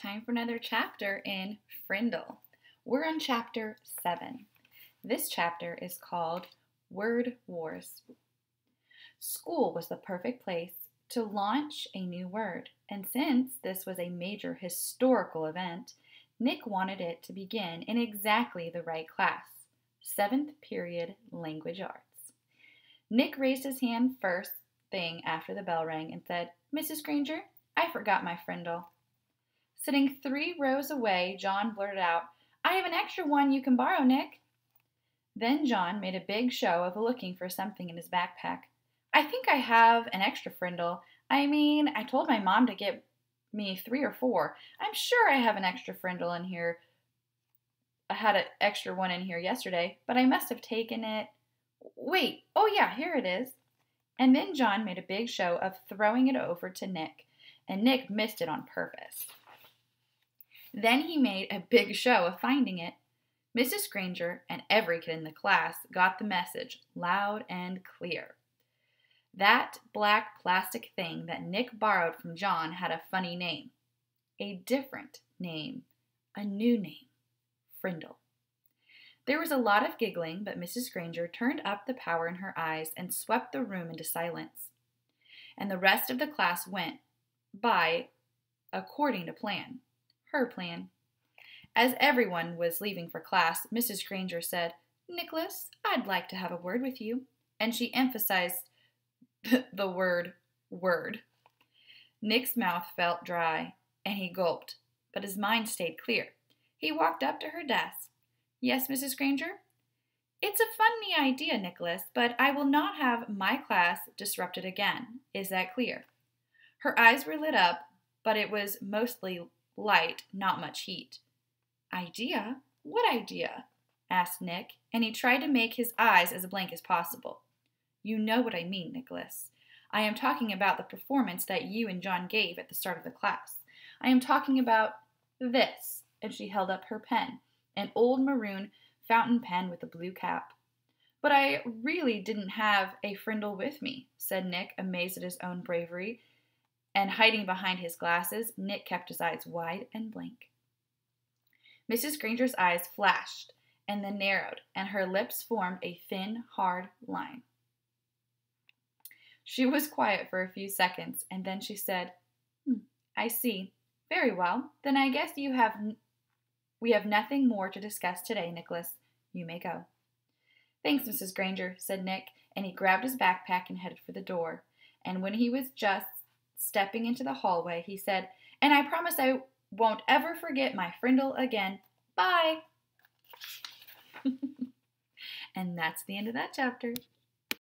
time for another chapter in Frindle. We're on chapter 7. This chapter is called Word Wars. School was the perfect place to launch a new word, and since this was a major historical event, Nick wanted it to begin in exactly the right class seventh period language arts. Nick raised his hand first thing after the bell rang and said, Mrs. Granger, I forgot my frindle. Sitting three rows away, John blurted out, I have an extra one you can borrow, Nick. Then John made a big show of looking for something in his backpack. I think I have an extra frindle. I mean, I told my mom to get me three or four. I'm sure I have an extra frindle in here. I had an extra one in here yesterday, but I must have taken it. Wait, oh yeah, here it is. And then John made a big show of throwing it over to Nick, and Nick missed it on purpose. Then he made a big show of finding it. Mrs. Granger and every kid in the class got the message loud and clear. That black plastic thing that Nick borrowed from John had a funny name. A different name. A new name. Frindle. There was a lot of giggling, but Mrs. Granger turned up the power in her eyes and swept the room into silence. And the rest of the class went by according to plan her plan. As everyone was leaving for class, Mrs. Granger said, Nicholas, I'd like to have a word with you. And she emphasized the word word. Nick's mouth felt dry, and he gulped, but his mind stayed clear. He walked up to her desk. Yes, Mrs. Granger? It's a funny idea, Nicholas, but I will not have my class disrupted again. Is that clear? Her eyes were lit up, but it was mostly light, not much heat. Idea? What idea? asked Nick, and he tried to make his eyes as blank as possible. You know what I mean, Nicholas. I am talking about the performance that you and John gave at the start of the class. I am talking about this, and she held up her pen, an old maroon fountain pen with a blue cap. But I really didn't have a frindle with me, said Nick, amazed at his own bravery and hiding behind his glasses, Nick kept his eyes wide and blank. Mrs. Granger's eyes flashed and then narrowed, and her lips formed a thin, hard line. She was quiet for a few seconds, and then she said, hmm, I see. Very well. Then I guess you have we have nothing more to discuss today, Nicholas. You may go. Thanks, Mrs. Granger, said Nick, and he grabbed his backpack and headed for the door. And when he was just stepping into the hallway, he said, And I promise I won't ever forget my frindle again. Bye. and that's the end of that chapter.